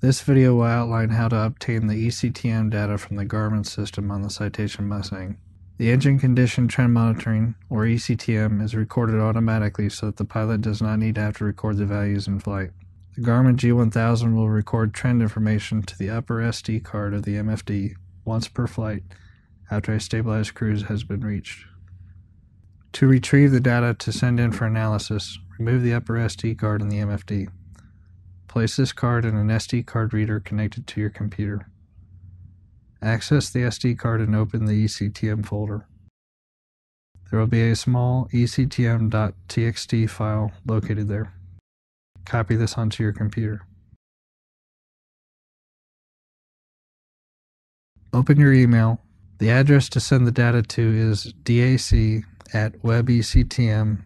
This video will outline how to obtain the ECTM data from the Garmin system on the Citation Mustang. The engine condition trend monitoring, or ECTM, is recorded automatically so that the pilot does not need to have to record the values in flight. The Garmin G1000 will record trend information to the upper SD card of the MFD once per flight after a stabilized cruise has been reached. To retrieve the data to send in for analysis, remove the upper SD card in the MFD. Place this card in an SD card reader connected to your computer. Access the SD card and open the ECTM folder. There will be a small ectm.txt file located there. Copy this onto your computer. Open your email. The address to send the data to is dac at webectm.ca.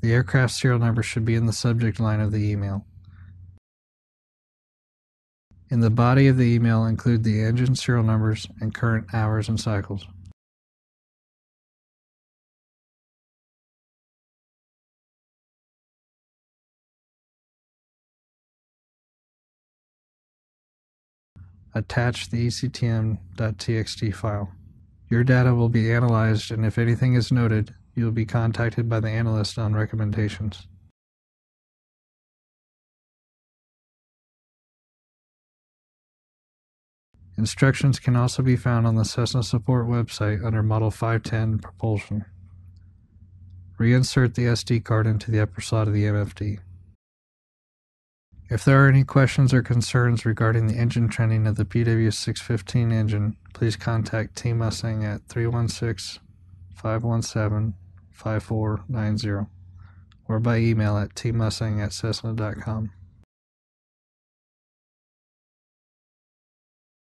The aircraft serial number should be in the subject line of the email. In the body of the email, include the engine serial numbers and current hours and cycles. Attach the ectm.txt file. Your data will be analyzed, and if anything is noted, you will be contacted by the analyst on recommendations. Instructions can also be found on the Cessna Support website under Model 510 Propulsion. Reinsert the SD card into the upper slot of the MFD. If there are any questions or concerns regarding the engine trending of the PW615 engine, please contact Team Mustang at 316 517 5490 or by email at teammustang at cessna.com.